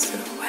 soon.